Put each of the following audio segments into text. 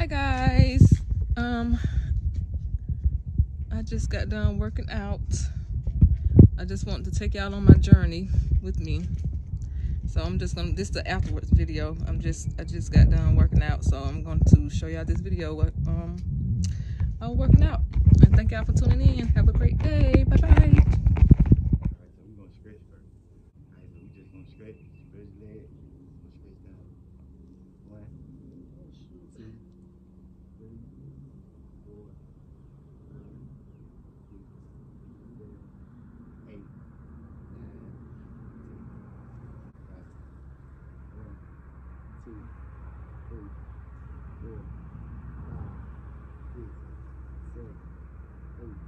Hi guys. Um I just got done working out. I just want to take y'all on my journey with me. So I'm just gonna this is the afterwards video. I'm just I just got done working out, so I'm going to show y'all this video what um i'm working out. And thank y'all for tuning in. Have a great day. Bye bye. Alright, so we're gonna stretch first. Alright, so we just gonna stretch, stretch leg, gonna stretch down. One, two, three, four, five, six, seven, eight, nine, ten. Right. One, two, three, four, five, six, seven, eight.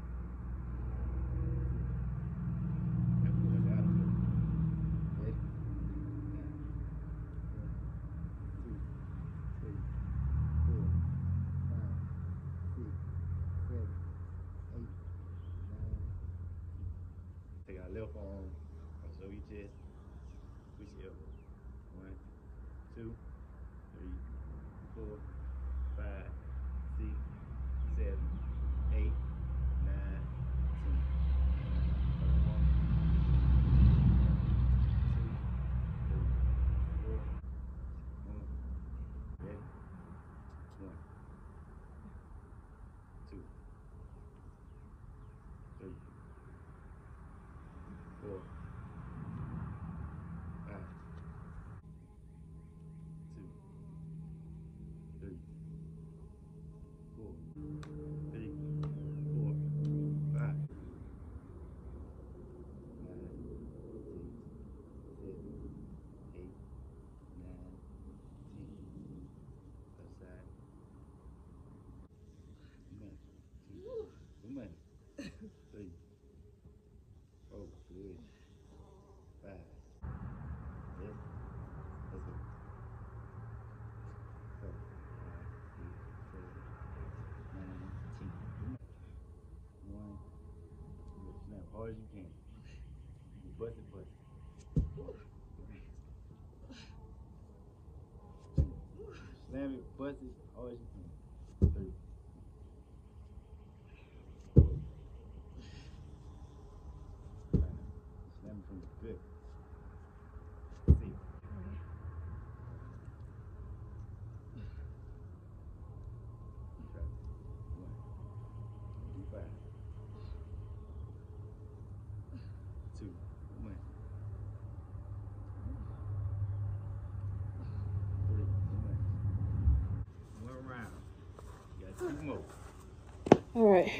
Take our left arm, you chest, push your elbow. One, two, three, four, five, six, seven, eight, nine, ten. Other arm. One, two, three, four, five, two, three, four, three, four, five, nine, ten, seven, eight, nine, ten. Left side. One, two, one, three, four, good. Five. Yes. Let's go. Four, five, six, seven, eight, nine, ten. One. Good. Snap hard as you can. You bust it, bust it. Slam it, bust it, hard as you can. All right.